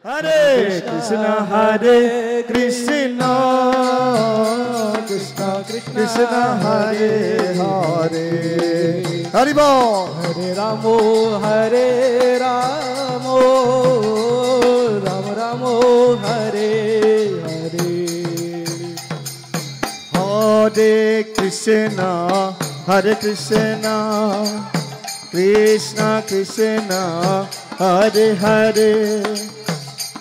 Hare Krishna, Hare Krishna, Krishna Krishna, Hare Hare. Hari Bol. Hare Ramo, Hare Ramo, Ram Ramo, Hare Hare. Hare Krishna, Hare Krishna, Krishna Krishna, Hare Hare,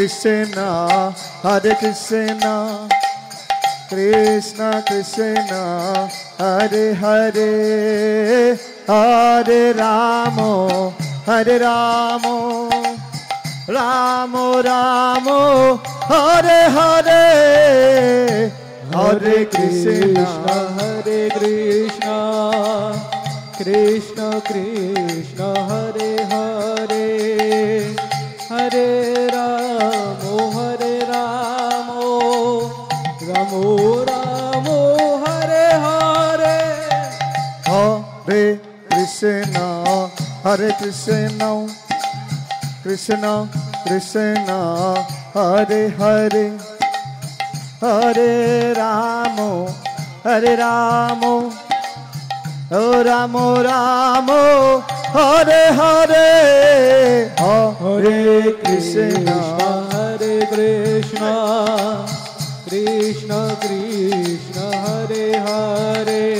Krishna, Hare Krishna, Krishna Krishna, Hare Hare, Hare Ramo, Hare Ramo, Ramo Ramo, Hare Hare, Hare Krishna, Hare Krishna, Krishna Krishna, Hare Hare Krishna, Krishna Krishna, Hare Hare, Hare Ramo, Hare Ramo, O Ramo Ramo, Hare Hare, Hare Krishna, Hare Krishna, Krishna Krishna, Hare Hare,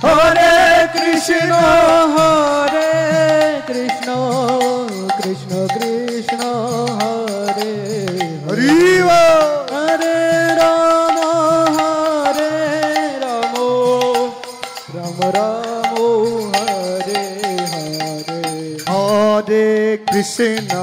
Hare, Hare Krishna, Hare Krishna, Krishna Krishna, Hare Hare. Hare Hare Rama, Hare Ramo, Rama Ramo, Hare Hare. Hare Krishna,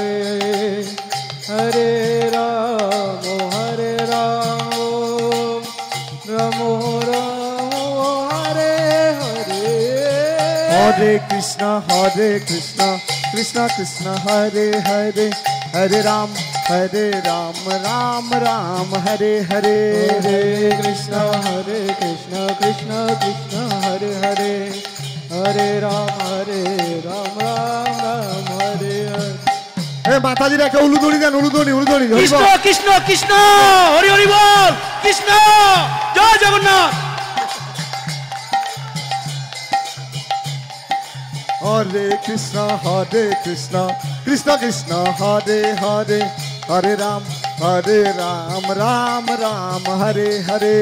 Hare. Krishna, Hare Krishna, Krishna Krishna, Hare Hare, Hare Ram, Hare Ram, Ram Ram, Hare Hare, Hare Krishna, Hare Krishna, Krishna Krishna, Hare Hare, Hare Ram, Hare Ram, Ram Ram, Hare Hare. এ মাতাজির একটা উলুদড়ি দেন উলুদড়ি উলুদড়ি কৃষ্ণ কৃষ্ণ কৃষ্ণ হরি হরি বল কৃষ্ণ জয় জগন্নাথ हरे कृष्णा हरे कृष्णा कृष्णा कृष्णा हरे हरे हरे राम हरे राम राम राम हरे हरे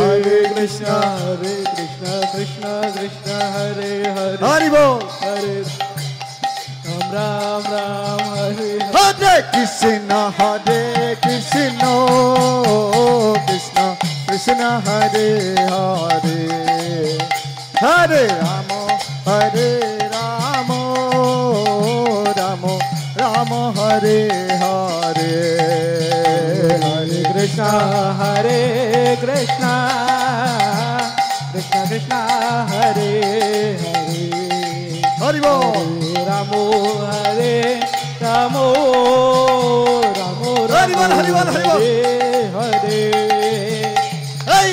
हरे कृष्णा हरे कृष्णा कृष्णा कृष्णा हरे हरे हरि बोल हरे राम राम राम हरे हरे कृष्णा हरे कृष्णो कृष्णा कृष्णा हरे हरे हरे राम हरे Rama Hare Hare Hare Krishna, Hare Krishna, Krishna Krishna, Hare Hare. Hari Bol Hare Ramo, Hare Ramo, Ramo Hari Bol, Ramo, Hari Bol, Hari Bol. Hare Hey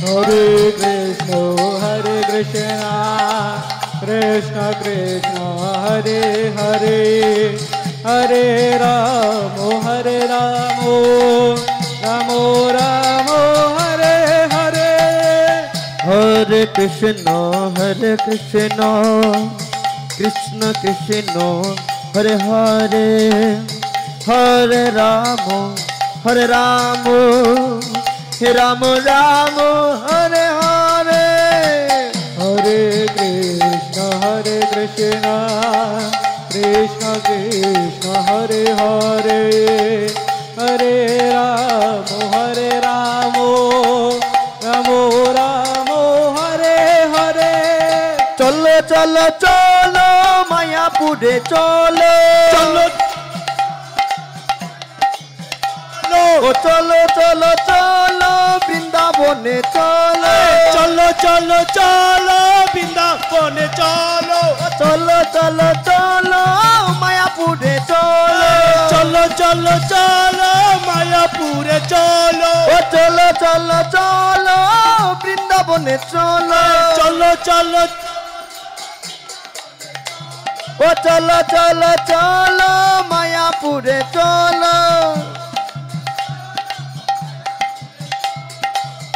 Hare Krishna, Hare Krishna, Krishna Krishna, Hare Hare, Hare Ramo, Hare Ramo, Ramo Ramo, Hare Hare. Hare Krishna, Hare Krishna, Krishna Krishna, Hare Hare, Hare Ramo, Hare Ramo, Ram Ram, Hare Hare. হরে কৃষ্ণ হরে কৃষ্ণ। কৃষ্ণ কৃষ্ণ, হরে হরে। হরে রাম হরে রাম। রাম রাম, হরে হরে। চলো চলো চলো, মায়াপুরে চলো। চলো ও চলো চলো চলো বৃন্দাবনে চলো চলো চলো চলো বৃন্দাবনে চলো চলো চলো চলো মায়াপুরে চলো চলো চলো চলো মায়াপুরে চলো ও চলো চলো চলো বৃন্দাবনে চলো চলো চলো ও চলো চলো চলো মায়াপুরে চলো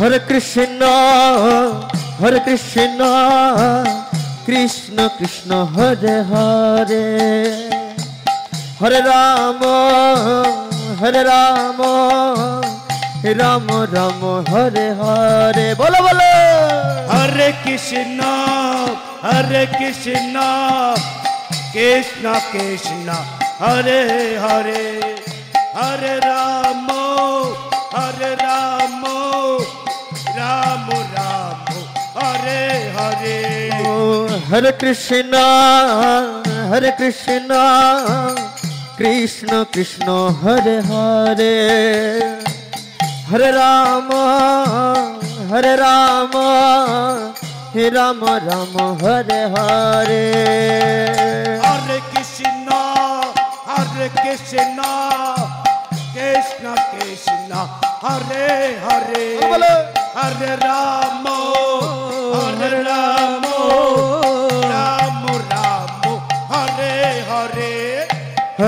হরে কৃষ্ণ হরে কৃষ্ণ কৃষ্ণ কৃষ্ণ, হরে হরে। হরে রাম হরে রাম রাম রাম, হরে হরে। বলো বলো। হরে কৃষ্ণ হরে কৃষ্ণ কৃষ্ণ কৃষ্ণ, হরে হরে। হরে রাম হরে রাম। हरे कृष्णा हरे कृष्णा कृष्ण कृष्ण हरे हरे। हरे राम हरे राम हे राम राम हरे हरे। हरे कृष्णा हरे कृष्णा कृष्ण कृष्ण हरे हरे। हरे राम हरे राम।